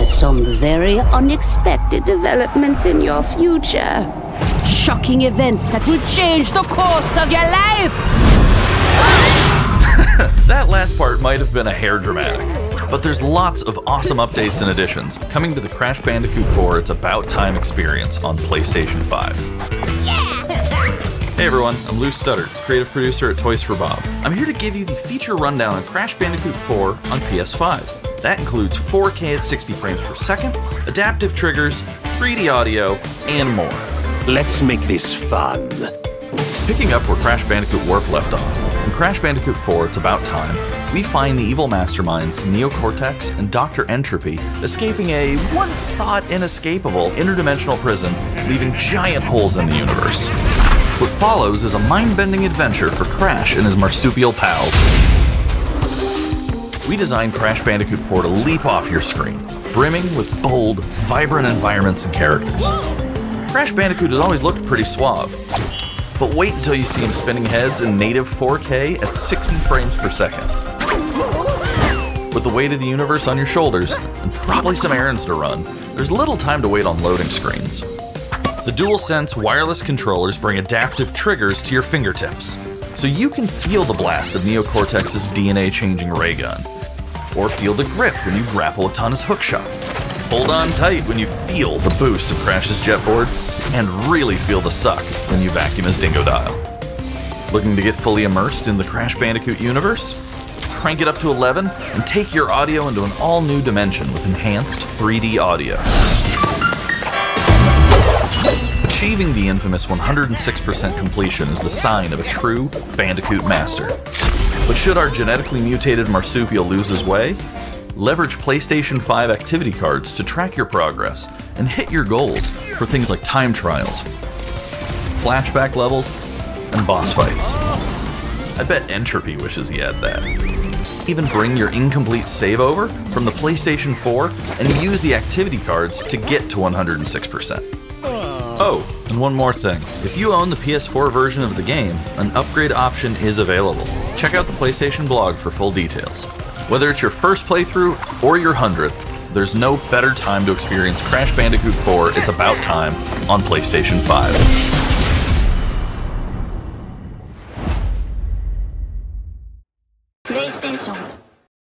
there's some very unexpected developments in your future. Shocking events that will change the course of your life! that last part might have been a hair dramatic. But there's lots of awesome updates and additions coming to the Crash Bandicoot 4 It's About Time experience on PlayStation 5. Hey everyone, I'm Lou Studdard, creative producer at Toys for Bob. I'm here to give you the feature rundown on Crash Bandicoot 4 on PS5. That includes 4K at 60 frames per second, adaptive triggers, 3D audio, and more. Let's make this fun. Picking up where Crash Bandicoot Warped left off, in Crash Bandicoot 4 It's About Time, we find the evil masterminds Neo Cortex and Dr. N. Tropy escaping a once thought inescapable interdimensional prison, leaving giant holes in the universe. What follows is a mind-bending adventure for Crash and his marsupial pals. We designed Crash Bandicoot 4 to leap off your screen, brimming with bold, vibrant environments and characters. Crash Bandicoot has always looked pretty suave, but wait until you see him spinning heads in native 4K at 60 frames per second. With the weight of the universe on your shoulders, and probably some errands to run, there's little time to wait on loading screens. The DualSense wireless controllers bring adaptive triggers to your fingertips, so you can feel the blast of Neo Cortex's DNA changing ray gun, or feel the grip when you grapple a Tawna's hookshot. Hold on tight when you feel the boost of Crash's jetboard, and really feel the suck when you vacuum his Dingodile. Looking to get fully immersed in the Crash Bandicoot universe? Crank it up to 11 and take your audio into an all new dimension with enhanced 3D audio. Achieving the infamous 106% completion is the sign of a true Bandicoot master. But should our genetically mutated marsupial lose his way, leverage PlayStation 5 activity cards to track your progress and hit your goals for things like time trials, flashback levels, and boss fights. I bet N. Tropy wishes he had that. Even bring your incomplete save over from the PlayStation 4 and use the activity cards to get to 106%. Oh, and one more thing. If you own the PS4 version of the game, an upgrade option is available. Check out the PlayStation blog for full details. Whether it's your first playthrough or your 100th, there's no better time to experience Crash Bandicoot 4 It's About Time on PlayStation 5. PlayStation